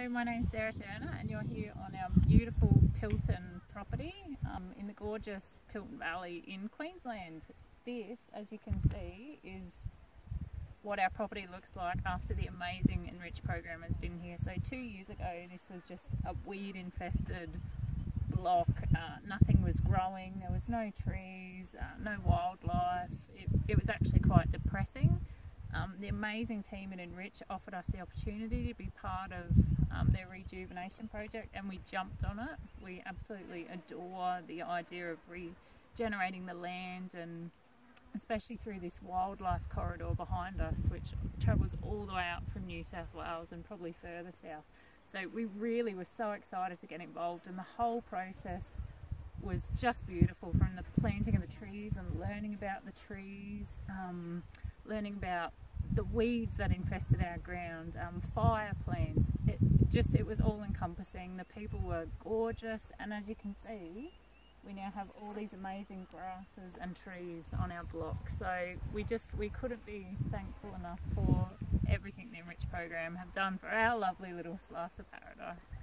Hello, my name's Sarah Turner and you're here on our beautiful Pilton property um, in the gorgeous Pilton Valley in Queensland. This, as you can see, is what our property looks like after the amazing Enrich program has been here. So two years ago this was just a weed infested block, uh, nothing was growing, there was no trees, uh, no wildlife, it, it was actually quite depressing. Um, the amazing team at Enrich offered us the opportunity to be part of um, their rejuvenation project and we jumped on it. We absolutely adore the idea of regenerating the land and especially through this wildlife corridor behind us which travels all the way out from New South Wales and probably further south. So we really were so excited to get involved and the whole process was just beautiful from the planting of the trees and learning about the trees, um, learning about the weeds that infested our ground, um, fire plants. It just, it was all encompassing. The people were gorgeous and as you can see, we now have all these amazing grasses and trees on our block. So we just, we couldn't be thankful enough for everything the Enrich program have done for our lovely little slice of paradise.